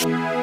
Bye.